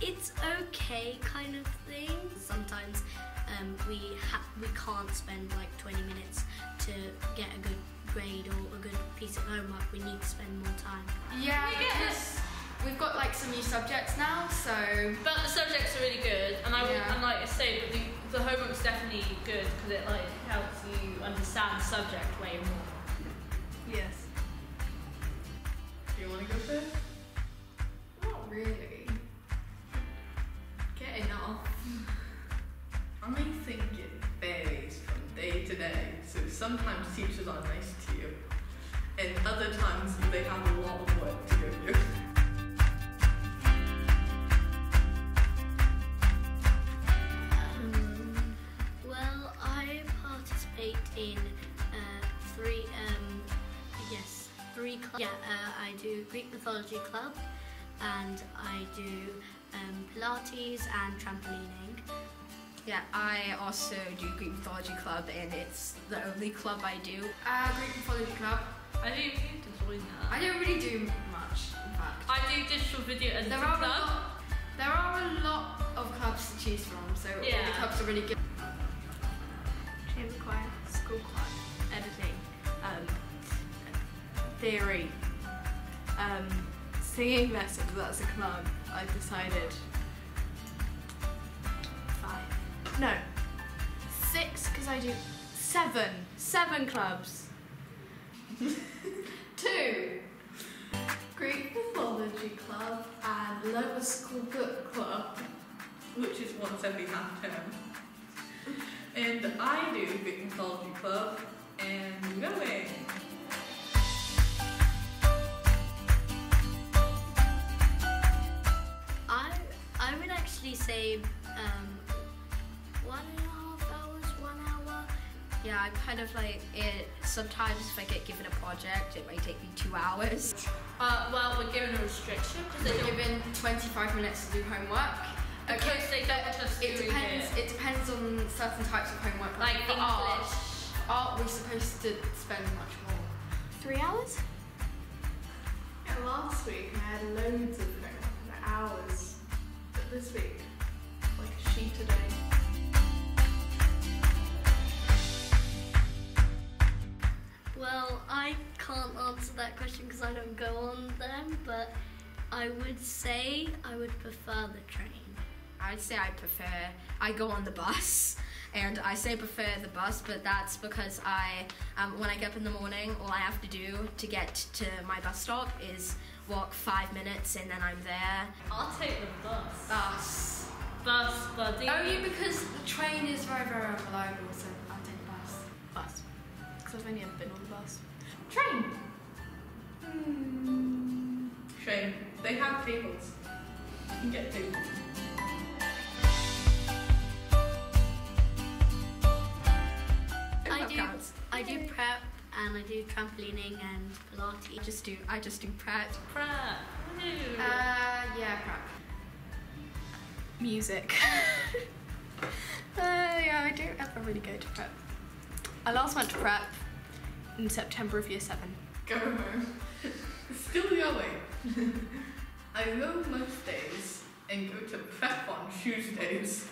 sometimes, but it's okay kind of thing. Sometimes um, we ha- we can't spend like 20 minutes to get a good grade or a good piece of homework. We need to spend more time. Yeah, We get because we've got like some new subjects now, so But the subjects are really good, and I would, Yeah. and like I say, but the, the homework's definitely good because it like helps you understand the subject way more. Yes. Do you want to go first? I think it varies from day to day. So sometimes teachers are nice to you, and other times they have a lot of work to give you. Um, well, I participate in uh, three, um, yes, three clubs. Yeah, uh, I do Greek mythology club, and I do um, Pilates and trampolining. Yeah, I also do Greek Mythology Club, and it's the only club I do. Uh, Greek Mythology Club. I do need to join that. I don't really do much, in fact. I do digital video editing There are a club. lot. There are a lot of clubs to choose from, so all the clubs are really good. Chamber choir, school choir, editing, um, theory, um, singing lessons. That's a club. I've decided. No. Six, because I do seven. Seven clubs. Two. Greek Mythology Club and Lower School Book Club, which is once every half term. And I do Greek Mythology Club and rowing. I I would actually say Yeah, I'm kind of like it. Sometimes if I get given a project, it might take me two hours. Uh, well, we're given a restriction because they They're given 25 minutes to do homework. Because they don't want us It doing depends. it. It depends on certain types of homework. Like for art, English. art we're supposed to spend much more. Three hours? Yeah, last week I had loads of like, hours, but this week, like a sheet a day. Well, I can't answer that question because I don't go on them, but I would say I would prefer the train. I'd say I prefer. I go on the bus, and I say prefer the bus, but that's because I, um, when I get up in the morning, all I have to do to get to my bus stop is walk five minutes, and then I'm there. I'll take the bus. Bus. Bus, buddy. Only because the train is very, very unreliable, so I'll Because I've only ever been on the bus. Train. Shame. They have tables. You can get tables. I do. I do prep and I do trampolining and Pilates. I just do. I just do prep. Woo. Uh, yeah, crap. Music. uh, yeah, I don't ever really go to prep. I last went to prep in September of year seven. Go home. Still going. I go most days and go to prep on Tuesdays.